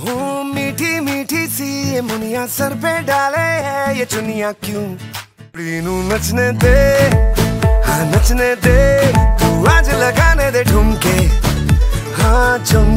हूँ मीठी मीठी सी ये मुनिया सर पे डाले है ये चुनिया क्यों? प्रीनू नचने दे हाँ नचने दे, तू आज लगाने दे ढूम के हाँ चुम